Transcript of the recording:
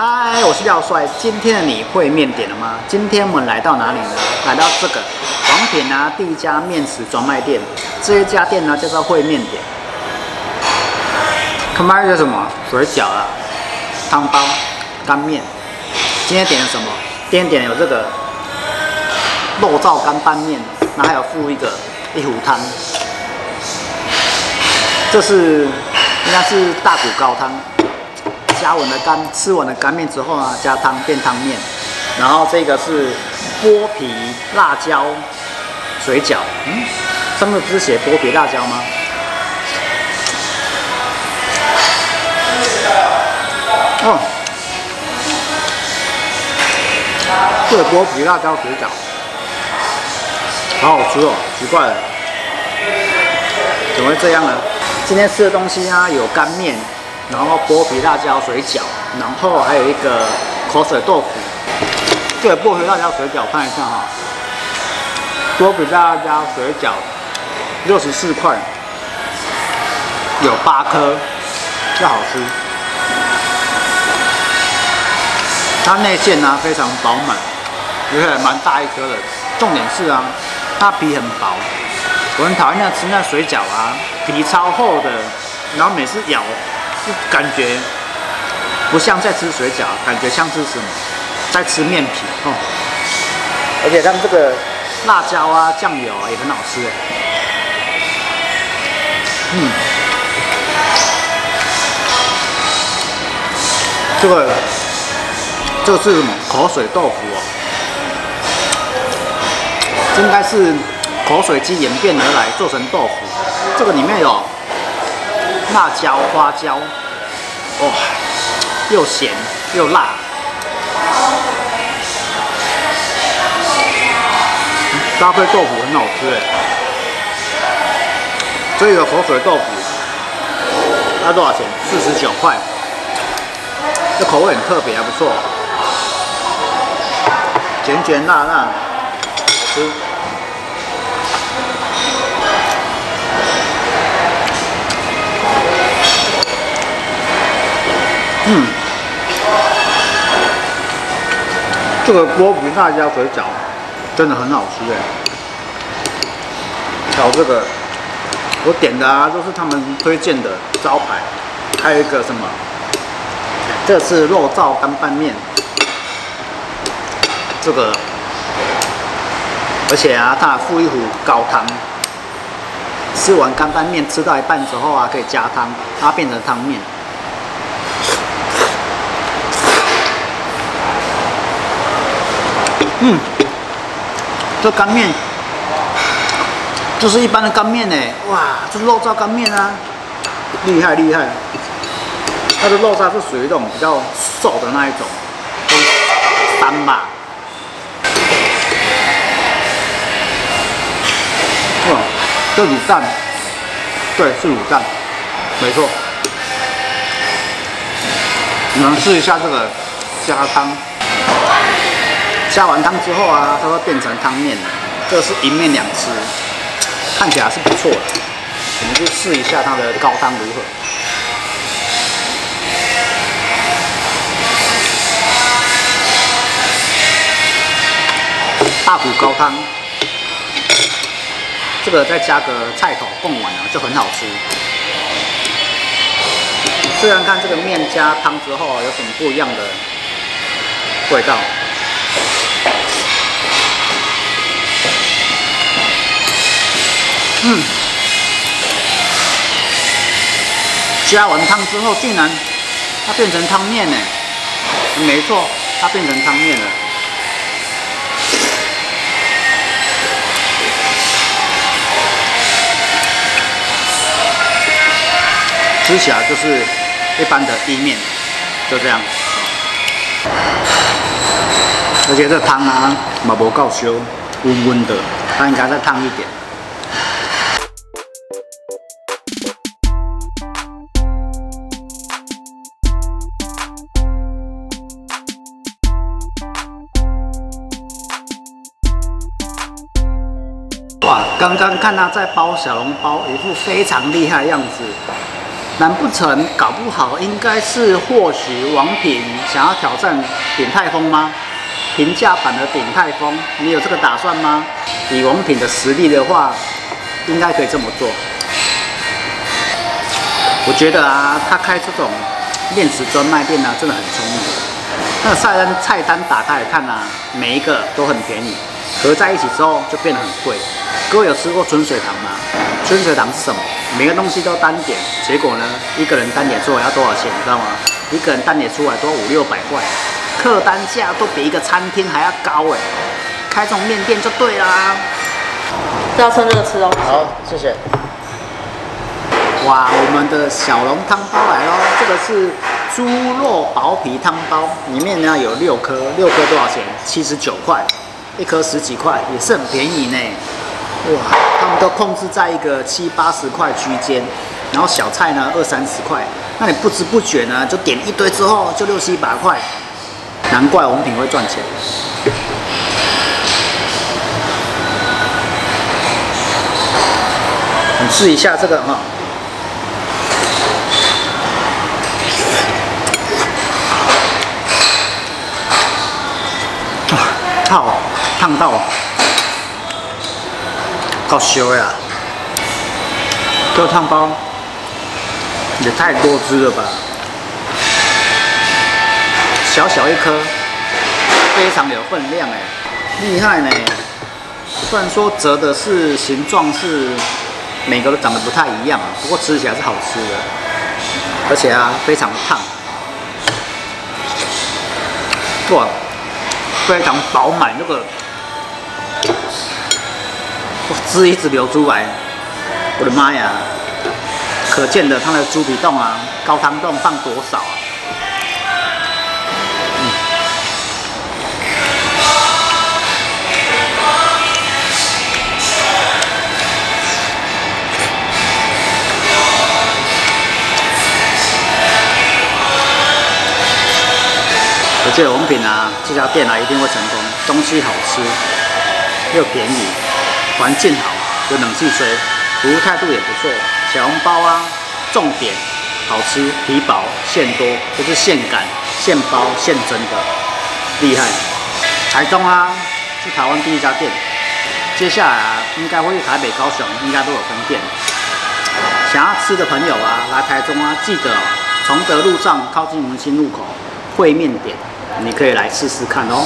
嗨，我是廖帅。今天的你会面点了吗？今天我们来到哪里呢？来到这个黄品啊第一家面食专卖店。这一家店呢叫做会面点。他卖的什么？水饺啊，汤包、干面。今天点了什么？今天点有这个肉燥干拌面，那还有附一个一壶汤。这是应该是大骨高汤。加完的干吃完的干面之后呢，加汤变汤面。然后这个是剥皮辣椒水饺，嗯，上面不是写剥皮辣椒吗？哦，这个剥皮辣椒水饺，好好吃哦，奇怪了，怎么会这样呢？今天吃的东西啊，有干面。然后剥皮辣椒水饺，然后还有一个口水豆腐。这个剥皮辣椒水饺看一下哈，剥皮辣椒水饺六十四块，有八颗，较好吃。它内馅呢非常饱满，而且蛮大一颗的。重点是啊，它皮很薄。我很讨厌那吃那水饺啊，皮超厚的，然后每次咬。感觉不像在吃水饺，感觉像是什么在吃面皮哦。而且他们这个辣椒啊、酱油啊也很好吃哎。嗯，这个这是？口水豆腐哦，应该是口水鸡演变而来做成豆腐。这个里面有。辣椒、花椒，哇，又咸又辣，搭配豆腐很好吃哎。这个口水豆腐要多少钱？四十九块。这口味很特别，还不错，咸咸辣辣，吃。嗯，这个锅皮辣椒水饺真的很好吃哎！瞧这个，我点的啊都是他们推荐的招牌，还有一个什么？这是肉燥干拌面，这个，而且啊，它附一壶高汤，吃完干拌面吃到一半之后啊，可以加汤，它变成汤面。嗯，这干面就是一般的干面呢，哇，这肉燥干面啊，厉害厉害！它的肉燥是属于这种比较瘦的那一种，三吧。哇，这卤蛋，对，是卤蛋，没错。你们试一下这个加汤。加完汤之后啊，它会变成汤面了。这个是一面两吃，看起来是不错的。我们去试一下它的高汤如何。大骨高汤，这个再加个菜头贡丸啊，就很好吃。虽然看这个面加汤之后有什么不一样的味道。嗯，加完汤之后，竟然它变成汤面呢？没错，它变成汤面了。吃起来就是一般的意面，就这样。而且这汤啊，嘛不够烧，温温的，它应该再烫一点。刚刚看他在包小笼包，一副非常厉害的样子。难不成搞不好应该是或许王品想要挑战鼎泰丰吗？平价版的鼎泰丰，你有这个打算吗？以王品的实力的话，应该可以这么做。我觉得啊，他开这种面食专卖店呢，真的很聪明。那菜单菜单打开来看啊，每一个都很便宜，合在一起之后就变得很贵。各位有吃过春水堂吗？春水堂是什么？每个东西都单点，结果呢，一个人单点出来要多少钱？你知道吗？一个人单点出来都要五六百块，客单价都比一个餐厅还要高哎。开这种面店就对啦。要趁热吃哦。好，谢谢。哇，我们的小笼汤包来喽！这个是猪肉薄皮汤包，里面呢有六颗，六颗多少钱？七十九块，一颗十几块，也是很便宜呢。哇，他们都控制在一个七八十块区间，然后小菜呢二三十块，那你不知不觉呢就点一堆之后就六七百块，难怪我们品会赚钱。你试一下这个哈。烫，烫到，够烧呀！这个汤包也太多汁了吧！小小一颗，非常有分量哎，厉害呢！虽然说折的是形状是每个都长得不太一样，不过吃起来是好吃的，而且啊非常烫，哇！非常饱满，那个汁一直流出来，我的妈呀！可见的它的猪皮冻啊，高汤冻放多少啊？我觉得王品啊，这家店啊一定会成功。东西好吃，又便宜，环境好，有冷气吹，服务态度也不错。小笼包啊，重点好吃，皮薄馅多，不是现擀、现包、现蒸的，厉害。台中啊，是台湾第一家店。接下来啊，应该会去台北、高雄，应该都有分店。想要吃的朋友啊，来台中啊，记得崇德路上靠近文心路口烩面点。你可以来试试看哦。